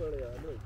weeraya anoo loo jiro xagga